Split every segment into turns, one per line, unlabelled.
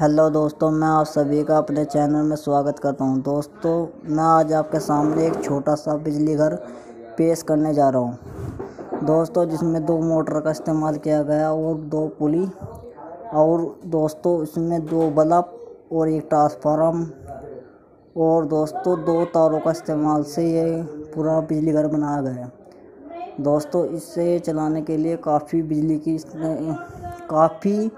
Hello दोस्तों, मैं आप सभी का अपने चैनल में स्वागत करता हूँ। दोस्तों, मैं आज आपके सामने एक छोटा सा बिजली घर पेश करने जा रहा हूँ। दोस्तों, जिसमें दो मोटर का इस्तेमाल किया गया और दो पुली और दोस्तों, इसमें दो बल्ब और एक ट्रांसफार्म और दोस्तों, दो तारों का इस्तेमाल से ये पूरा बिजली घर बनाया गया दोस्तों, इसे चलाने के लिए काफ़ी बिजली की काफ़ी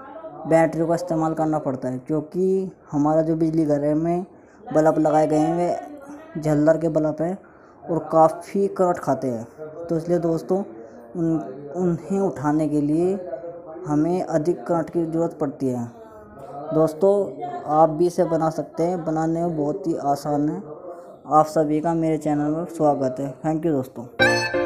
बैटरियों का इस्तेमाल करना पड़ता है, क्योंकि हमारा जो बिजली घर है में बल्ब लगाए गए हैं, वे झल्लर के बल्ब हैं और काफ़ी करंट खाते हैं। तो इसलिए दोस्तों, उन, उन्हें उठाने के लिए हमें अधिक करंट की ज़रूरत पड़ती है। दोस्तों, आप भी इसे बना सकते हैं, बनाने में बहुत ही आसान है। आप सभी का मेरे चैनल में स्वागत है। थैंक यू दोस्तों।